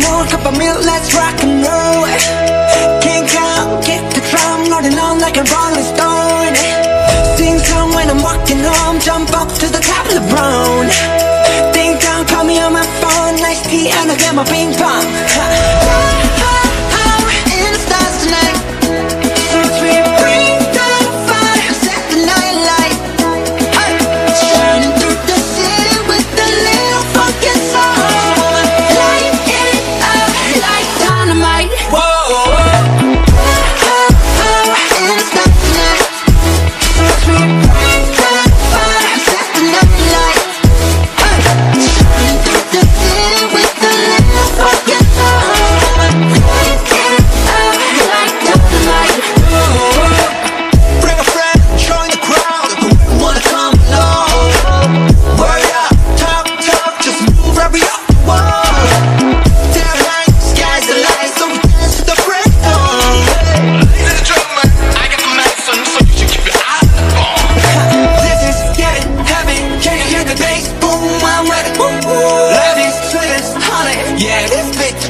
the moon, cup of milk, let's rock and roll. King Kong, kick the drum, rolling on like a rolling stone. Sing song when I'm walking home, jump up to the top of the brown Ding dong, call me on my phone, nice tea, and I get my ping pong.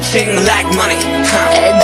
sitting like money. Huh.